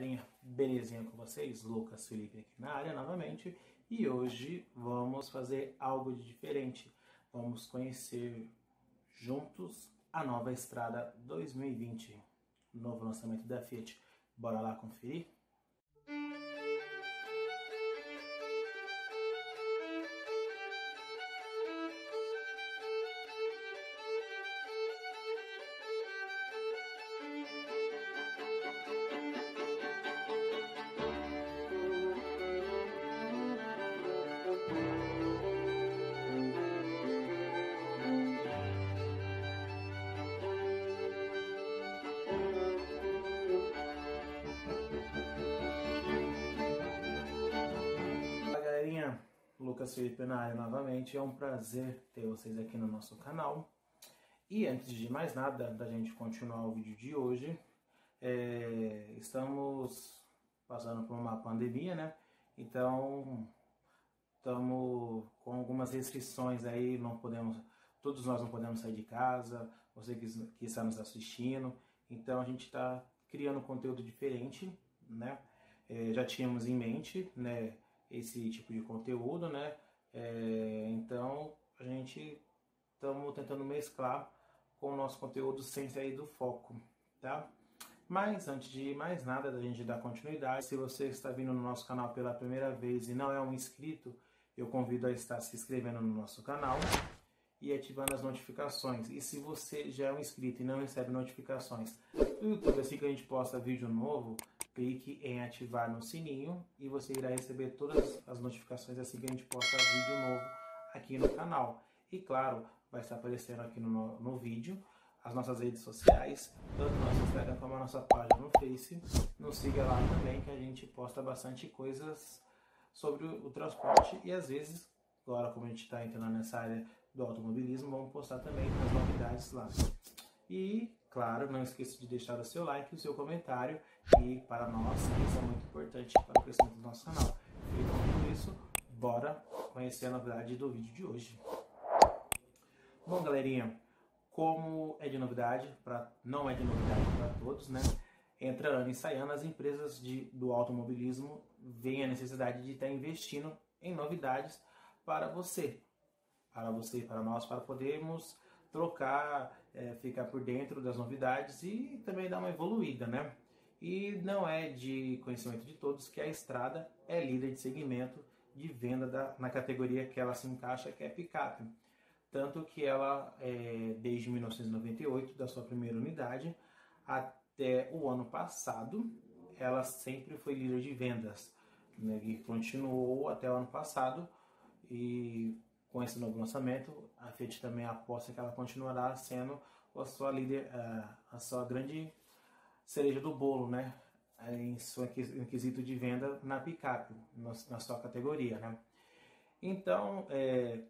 galerinha, belezinha com vocês? Lucas Felipe aqui na área novamente e hoje vamos fazer algo de diferente. Vamos conhecer juntos a nova Estrada 2020, novo lançamento da Fiat. Bora lá conferir? Lucas Felipe na área novamente. É um prazer ter vocês aqui no nosso canal. E antes de mais nada, da gente continuar o vídeo de hoje, é, estamos passando por uma pandemia, né? Então, estamos com algumas restrições aí, não podemos, todos nós não podemos sair de casa, você que, que está nos assistindo. Então, a gente está criando conteúdo diferente, né? É, já tínhamos em mente, né? Esse tipo de conteúdo, né? É, então a gente estamos tentando mesclar com o nosso conteúdo sem sair do foco, tá? Mas antes de mais nada, da gente dar continuidade, se você está vindo no nosso canal pela primeira vez e não é um inscrito, eu convido a estar se inscrevendo no nosso canal e ativando as notificações. E se você já é um inscrito e não recebe notificações do YouTube assim que a gente posta vídeo novo, clique em ativar no sininho e você irá receber todas as notificações assim que a gente posta vídeo novo aqui no canal. E claro, vai estar aparecendo aqui no, no vídeo as nossas redes sociais, tanto no nosso Instagram como a nossa página no Face. Nos siga lá também que a gente posta bastante coisas sobre o transporte e às vezes, agora como a gente está entrando nessa área do automobilismo, vamos postar também as novidades lá. E Claro, não esqueça de deixar o seu like e o seu comentário, que para nós isso é muito importante para o crescimento do nosso canal. Feito tudo isso, bora conhecer a novidade do vídeo de hoje. Bom, galerinha, como é de novidade, pra, não é de novidade para todos, né? Entra ano e sai ano, as empresas de, do automobilismo veem a necessidade de estar investindo em novidades para você, para você, para nós, para podermos trocar, é, ficar por dentro das novidades e também dar uma evoluída, né? E não é de conhecimento de todos que a Estrada é líder de segmento de venda da, na categoria que ela se encaixa, que é picape. Tanto que ela, é, desde 1998, da sua primeira unidade, até o ano passado, ela sempre foi líder de vendas. Né, e continuou até o ano passado e com esse novo lançamento, a Fiat também aposta que ela continuará sendo a sua líder, a sua grande cereja do bolo, né? Em seu quesito de venda na picape, na sua categoria, né? Então, é,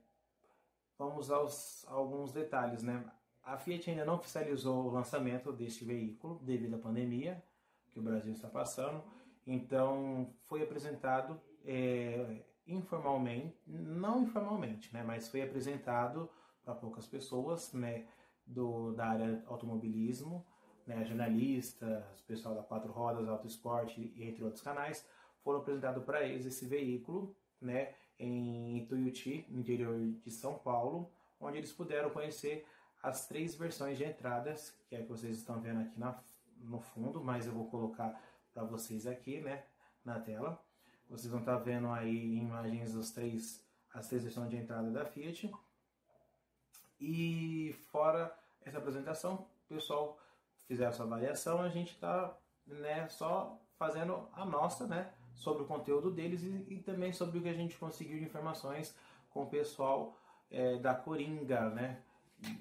vamos aos alguns detalhes, né? A Fiat ainda não oficializou o lançamento deste veículo devido à pandemia que o Brasil está passando. Então, foi apresentado é, informalmente, não informalmente, né, mas foi apresentado para poucas pessoas, né, do, da área automobilismo, né, jornalistas, pessoal da Quatro Rodas, Auto Esporte, entre outros canais, foram apresentados para eles esse veículo, né, em Ituiuti, interior de São Paulo, onde eles puderam conhecer as três versões de entradas, que é que vocês estão vendo aqui na, no fundo, mas eu vou colocar para vocês aqui, né, na tela. Vocês vão estar vendo aí imagens dos três, as três versões de entrada da Fiat. E fora essa apresentação, o pessoal fizeram essa avaliação, a gente está né, só fazendo a nossa, né, sobre o conteúdo deles e, e, também sobre o que a gente conseguiu de informações com o pessoal é, da Coringa, né.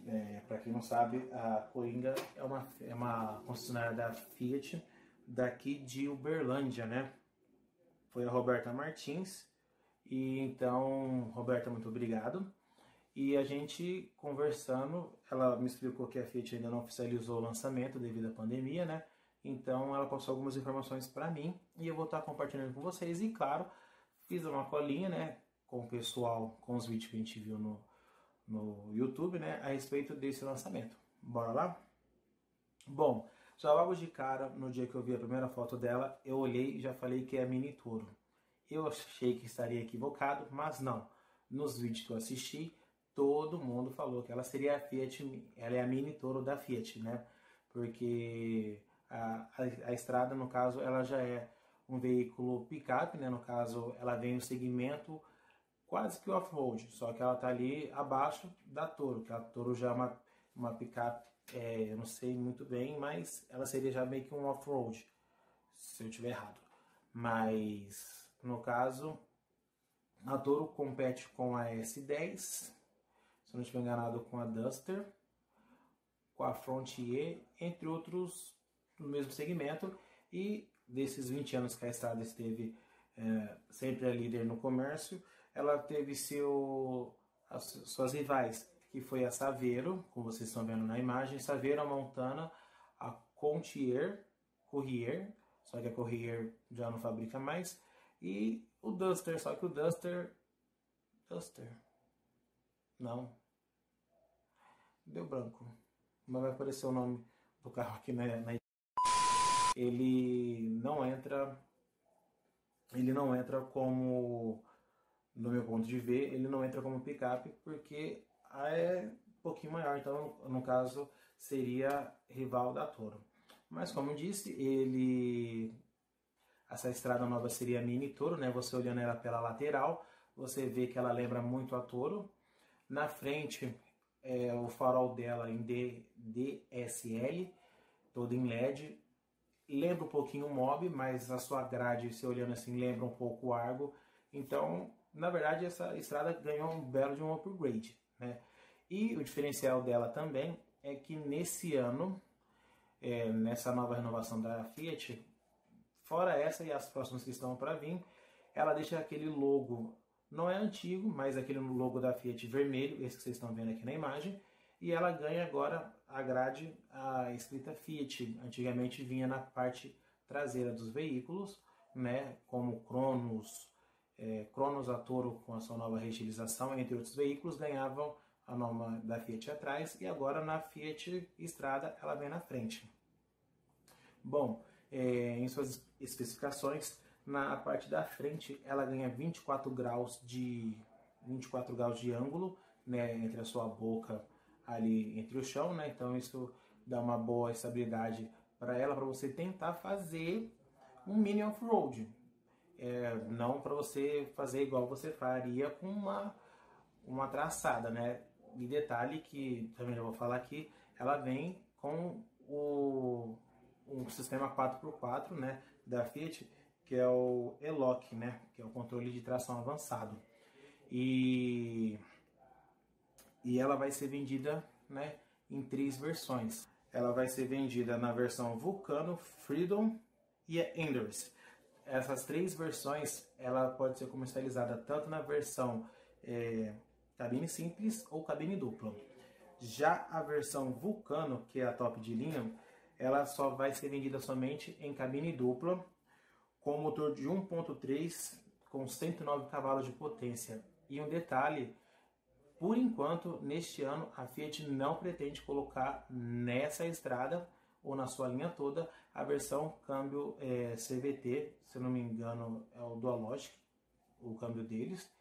É, Para quem não sabe, a Coringa é uma, é uma concessionária da Fiat daqui de Uberlândia, né foi a Roberta Martins. E então, Roberta, muito obrigado. E a gente conversando, ela me explicou que a Fiat ainda não oficializou o lançamento devido à pandemia, né? Então ela passou algumas informações para mim e eu vou estar compartilhando com vocês. E claro, fiz uma colinha, né, com o pessoal, com os vídeos que a gente viu no, no YouTube, né, a respeito desse lançamento. Bora lá? Bom, Já logo de cara, no dia que eu vi a primeira foto dela, eu olhei e já falei que é Mini Toro. Eu achei que estaria equivocado, mas não. Nos vídeos que eu assisti, todo mundo falou que ela seria a Fiat, ela é a Mini Toro da Fiat, né? Porque a, a, estrada, no caso, ela já é um veículo picape, né? No caso, ela vem no segmento quase que off-road, só que ela está ali abaixo da Toro, que a Toro já é uma, uma picape, é, eu não sei muito bem, mas ela seria já meio que um off-road, se eu estiver errado. Mas, no caso, a Toro compete com a S10, se eu não estiver enganado, com a Duster, com a Frontier, entre outros no mesmo segmento, e desses 20 anos que a estrada esteve é, sempre a líder no comércio, ela teve seu, as, suas rivais, que foi a Saveiro, como vocês estão vendo na imagem, Saveiro, a Montana, a Contier, Corrier, só que a Corrier já não fabrica mais, e o Duster, só que o Duster... Duster? Não. Deu branco. Mas vai aparecer o nome do carro aqui na, na ele não entra ele não entra como no meu ponto de ver ele não entra como picape porque é um pouquinho maior então no caso seria rival da Toro mas como eu disse ele essa estrada nova seria mini Toro né você olhando ela pela lateral você vê que ela lembra muito a Toro na frente é, o farol dela em D, DSL todo em LED lembra um pouquinho o Mob, mas a sua grade, se olhando assim, lembra um pouco o Argo. Então, na verdade, essa estrada ganhou um belo de um upgrade. Né? E o diferencial dela também é que nesse ano, é, nessa nova renovação da Fiat, fora essa e as próximas que estão para vir, ela deixa aquele logo, não é antigo, mas aquele logo da Fiat vermelho, esse que vocês estão vendo aqui na imagem, e ela ganha agora a grade, a escrita Fiat. Antigamente vinha na parte traseira dos veículos, né, como Cronos, é, Cronos a Toro com a sua nova reutilização, entre outros veículos, ganhavam a norma da Fiat atrás e agora na Fiat Estrada ela vem na frente. Bom, é, em suas especificações, na parte da frente ela ganha 24 graus de 24 graus de ângulo né, entre a sua boca ali entre o chão, né? Então isso dá uma boa estabilidade para ela, para você tentar fazer um mini off-road. É, não para você fazer igual você faria com uma, uma traçada, né? E detalhe que também eu vou falar aqui, ela vem com o um sistema 4x4, né, da Fiat, que é o E-Lock, né, que é o controle de tração avançado. E e ela vai ser vendida né, em três versões. Ela vai ser vendida na versão Vulcano, Freedom e Endurance. Essas três versões ela pode ser comercializada tanto na versão é, cabine simples ou cabine dupla. Já a versão Vulcano, que é a top de linha, ela só vai ser vendida somente em cabine dupla, com motor de 1.3 com 109 cavalos de potência. E um detalhe por enquanto, neste ano, a Fiat não pretende colocar nessa estrada ou na sua linha toda a versão câmbio é, CVT, se não me engano é o Dualogic, o câmbio deles.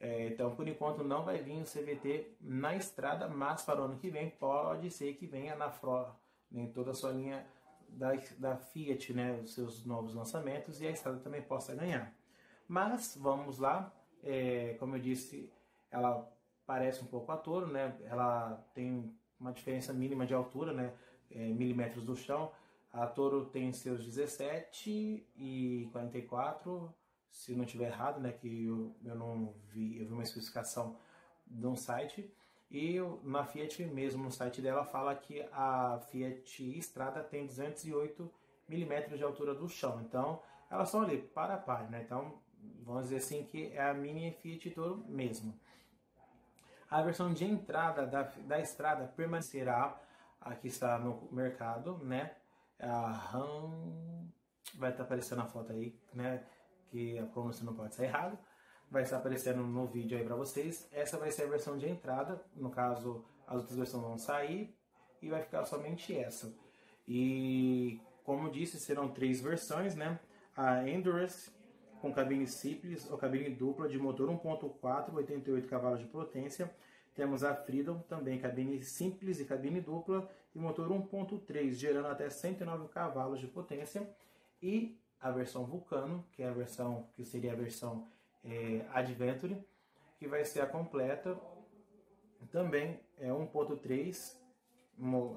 É, então, por enquanto, não vai vir o CVT na estrada, mas para o ano que vem pode ser que venha na Fro, em toda a sua linha da, da Fiat, né, os seus novos lançamentos e a estrada também possa ganhar. Mas vamos lá, é, como eu disse, ela parece um pouco a Toro, né? Ela tem uma diferença mínima de altura, né? É, milímetros do chão. A Toro tem seus 17 e 44, se não estiver errado, né? Que eu, eu não vi, eu vi uma especificação de um site. E na Fiat mesmo, no site dela, fala que a Fiat Strada tem 208 milímetros de altura do chão. Então, elas são ali para a par, né? Então, vamos dizer assim que é a mini Fiat Toro mesmo. A versão de entrada da, da estrada permanecerá a que está no mercado, né? A RAM vai estar aparecendo na foto aí, né? Que a pronúncia não pode ser errada. Vai estar aparecendo no vídeo aí para vocês. Essa vai ser a versão de entrada. No caso, as outras versões vão sair e vai ficar somente essa. E como disse, serão três versões, né? A Endurance com cabine simples ou cabine dupla de motor 1.4, 88 cavalos de potência. Temos a Freedom, também cabine simples e cabine dupla e motor 1.3, gerando até 109 cavalos de potência. E a versão Vulcano, que é a versão que seria a versão é, Adventure, que vai ser a completa. Também é 1.3,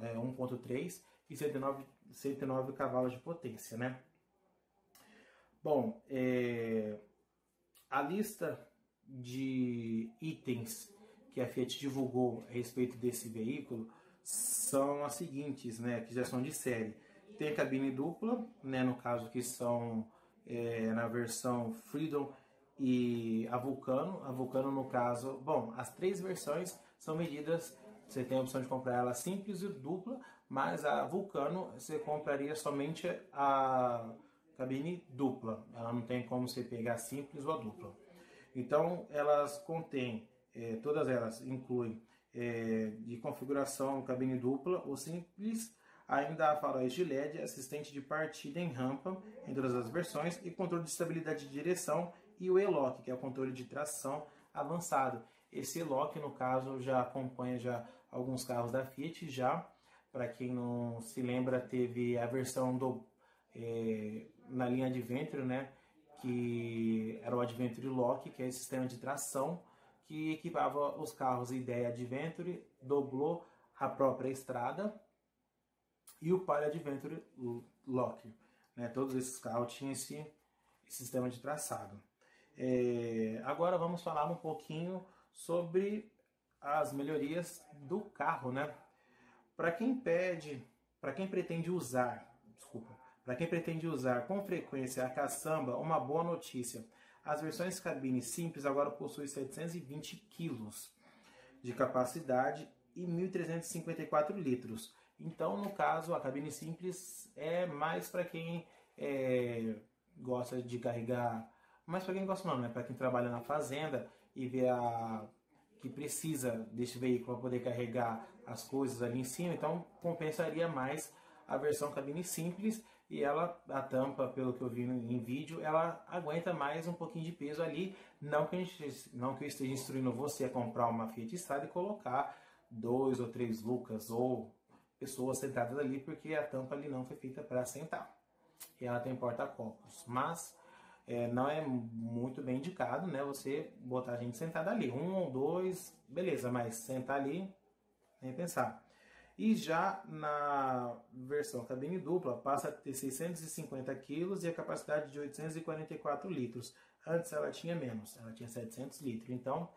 é 1.3 e 109 109 cavalos de potência, né? Bom, é, a lista de itens que a Fiat divulgou a respeito desse veículo são as seguintes, né, que já são de série. Tem a cabine dupla, né, no caso que são é, na versão Freedom e a Vulcano. A Vulcano, no caso, bom, as três versões são medidas, você tem a opção de comprar ela simples e dupla, mas a Vulcano você compraria somente a cabine dupla. Ela não tem como você pegar simples ou a dupla. Então elas contêm, é, todas elas incluem é, de configuração cabine dupla ou simples, ainda há faróis de LED, assistente de partida em rampa em todas as versões e controle de estabilidade de direção e o E-Lock, que é o controle de tração avançado. Esse E-Lock, no caso, já acompanha já alguns carros da Fiat já para quem não se lembra, teve a versão do é, na linha Adventure, né? Que era o Adventure Lock, que é esse sistema de tração que equipava os carros ideia Adventure, doblou a própria estrada e o Palio Adventure Lock. Né? Todos esses carros tinham esse, esse sistema de traçado. É, agora vamos falar um pouquinho sobre as melhorias do carro, né? Para quem pede, para quem pretende usar, desculpa, para quem pretende usar com frequência a caçamba, uma boa notícia. As versões cabine simples agora possuem 720 kg de capacidade e 1.354 litros. Então, no caso, a cabine simples é mais para quem é, gosta de carregar, mais para quem gosta não, né? Para quem trabalha na fazenda e vê a que precisa deste veículo para poder carregar as coisas ali em cima, então compensaria mais a versão cabine simples e ela, a tampa, pelo que eu vi em vídeo, ela aguenta mais um pouquinho de peso ali, não que, gente, não que eu esteja instruindo você a comprar uma Fiat Strada e colocar dois ou três Lucas ou pessoas sentadas ali, porque a tampa ali não foi feita para sentar. E ela tem porta-copos, mas é, não é muito bem indicado, né? Você botar a gente sentada ali, um ou dois, beleza, mas sentar ali, nem pensar. E já na versão cabine dupla, passa a ter 650 quilos e a capacidade de 844 litros. Antes ela tinha menos, ela tinha 700 litros. Então,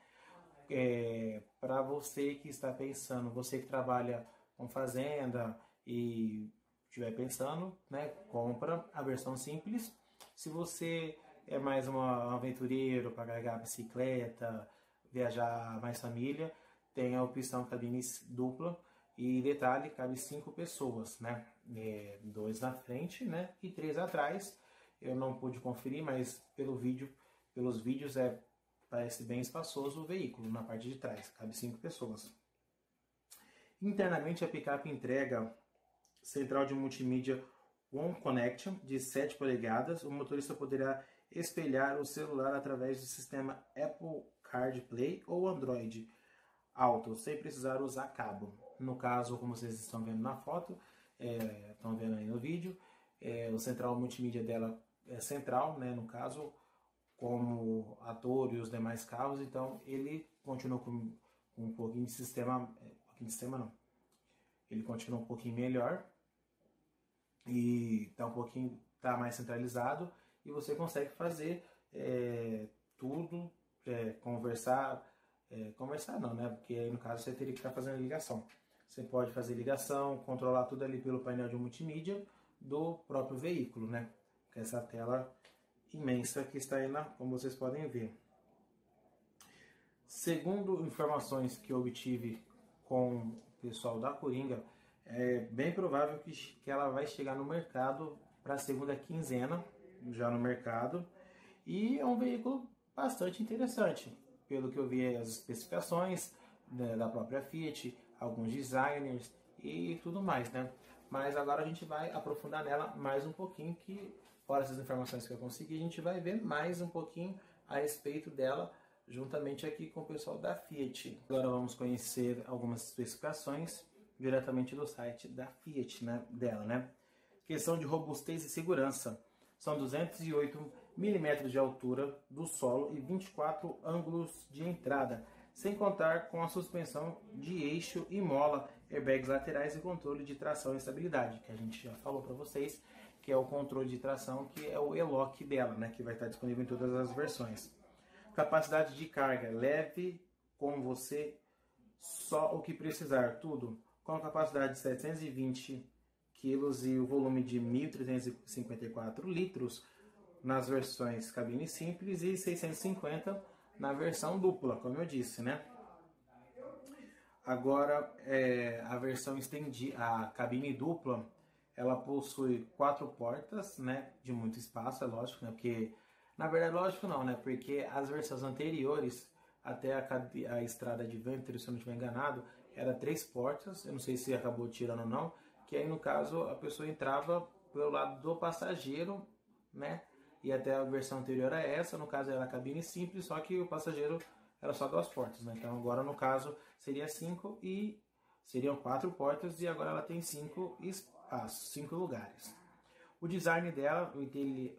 é, para você que está pensando, você que trabalha com fazenda e estiver pensando, né, compra a versão simples se você é mais um aventureiro para carregar bicicleta, viajar mais família, tem a opção cabine dupla e detalhe, cabe cinco pessoas, né? É, dois na frente, né? E três atrás. Eu não pude conferir, mas pelo vídeo, pelos vídeos é parece bem espaçoso o veículo na parte de trás, cabe cinco pessoas. Internamente a picape entrega central de multimídia One Connection de 7 polegadas, o motorista poderá espelhar o celular através do sistema Apple CarPlay ou Android Auto, sem precisar usar cabo. No caso, como vocês estão vendo na foto, é, estão vendo aí no vídeo, é, o central multimídia dela é central, né, no caso, como a Toro e os demais carros, então ele continua com, com um pouquinho de sistema, é, um pouquinho de sistema não, ele continua um pouquinho melhor, e está um pouquinho tá mais centralizado e você consegue fazer é, tudo, é, conversar, é, conversar não, né? Porque aí no caso você teria que estar fazendo ligação. Você pode fazer ligação, controlar tudo ali pelo painel de multimídia do próprio veículo, né? Com essa tela imensa que está aí, na, como vocês podem ver. Segundo informações que eu obtive com o pessoal da Coringa, é bem provável que, que ela vai chegar no mercado para a segunda quinzena, já no mercado. E é um veículo bastante interessante, pelo que eu vi as especificações né, da própria Fiat, alguns designers e tudo mais, né? Mas agora a gente vai aprofundar nela mais um pouquinho, que fora essas informações que eu consegui, a gente vai ver mais um pouquinho a respeito dela, juntamente aqui com o pessoal da Fiat. Agora vamos conhecer algumas especificações diretamente do site da Fiat, né, dela, né? Questão de robustez e segurança. São 208 milímetros de altura do solo e 24 ângulos de entrada, sem contar com a suspensão de eixo e mola, airbags laterais e controle de tração e estabilidade, que a gente já falou para vocês, que é o controle de tração, que é o E-Lock dela, né, que vai estar disponível em todas as versões. Capacidade de carga leve com você só o que precisar, tudo com capacidade de 720 kg e o volume de 1.354 litros nas versões cabine simples e 650 na versão dupla, como eu disse, né? Agora, é, a versão estendida, a cabine dupla, ela possui quatro portas, né? De muito espaço, é lógico, né? Porque, na verdade, lógico não, né? Porque as versões anteriores, até a, a estrada de ventre, se eu não estiver enganado, era três portas, eu não sei se acabou tirando ou não, que aí no caso a pessoa entrava pelo lado do passageiro, né? E até a versão anterior era essa, no caso era a cabine simples, só que o passageiro era só duas portas, né? Então agora no caso seria cinco e seriam quatro portas e agora ela tem cinco espaços, cinco lugares. O design dela,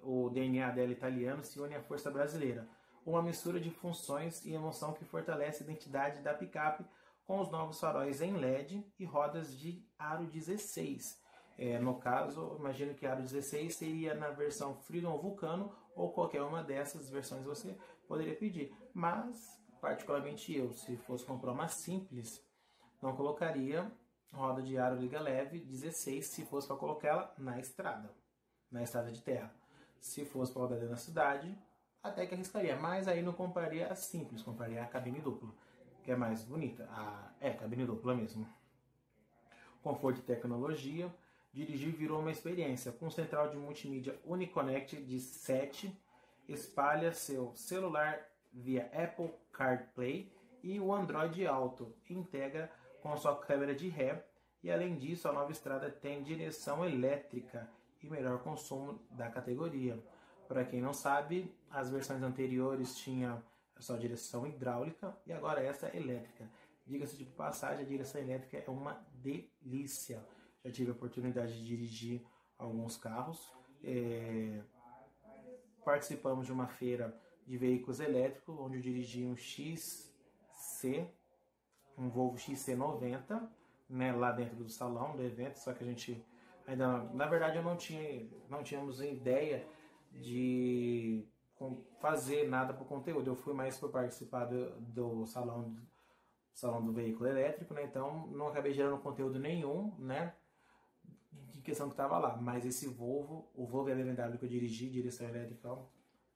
o DNA dela italiano, se une à força brasileira. Uma mistura de funções e emoção que fortalece a identidade da picape com os novos faróis em LED e rodas de aro 16. É, no caso, imagino que aro 16 seria na versão Freedom Vulcano ou qualquer uma dessas versões você poderia pedir. Mas, particularmente eu, se fosse comprar uma simples, não colocaria roda de aro liga leve 16 se fosse para colocá-la na estrada, na estrada de terra. Se fosse para rodar na cidade, até que arriscaria, mas aí não compraria a simples, compraria a cabine dupla que é mais bonita. A, é, cabine dupla mesmo. Conforto e tecnologia. Dirigir virou uma experiência. Com central de multimídia Uniconnect de 7, espalha seu celular via Apple CarPlay e o Android Auto. Integra com sua câmera de ré e além disso a nova estrada tem direção elétrica e melhor consumo da categoria. Para quem não sabe, as versões anteriores tinham é só direção hidráulica e agora essa é elétrica. Diga-se de passagem, a direção elétrica é uma delícia. Já tive a oportunidade de dirigir alguns carros. É... Participamos de uma feira de veículos elétricos, onde eu dirigi um XC, um Volvo XC90, né, lá dentro do salão do evento, só que a gente ainda, na verdade, eu não tinha, não tínhamos ideia de fazer nada para o conteúdo. Eu fui mais para participar do, do salão salão do veículo elétrico, né? Então não acabei gerando conteúdo nenhum, né? Questão que estava lá. Mas esse Volvo, o Volvo a BMW que eu dirigi, direção elétrica,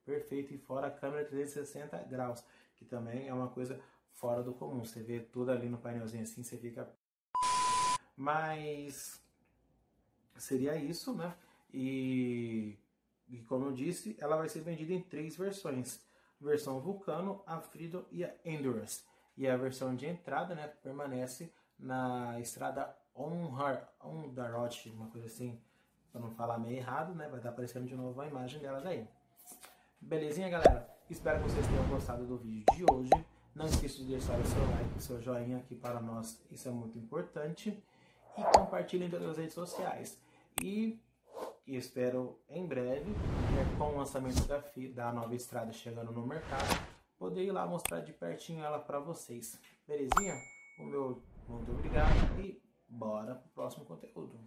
perfeito. E fora a câmera 360 graus, que também é uma coisa fora do comum. Você vê tudo ali no painelzinho assim, você fica. Mas seria isso, né? E e como eu disse, ela vai ser vendida em três versões: versão Vulcano, a Freedom e a Endurance. E a versão de entrada, né, permanece na estrada Ondarot, uma coisa assim, para não falar meio errado, né? Vai estar aparecendo de novo a imagem dela daí. Belezinha, galera? Espero que vocês tenham gostado do vídeo de hoje. Não esqueça de deixar o seu like, o seu joinha aqui para nós, isso é muito importante. E compartilhe em todas as redes sociais. E e espero em breve, né, com o lançamento da, da nova estrada chegando no mercado, poder ir lá mostrar de pertinho ela para vocês. Belezinha? O meu muito obrigado e bora pro próximo conteúdo.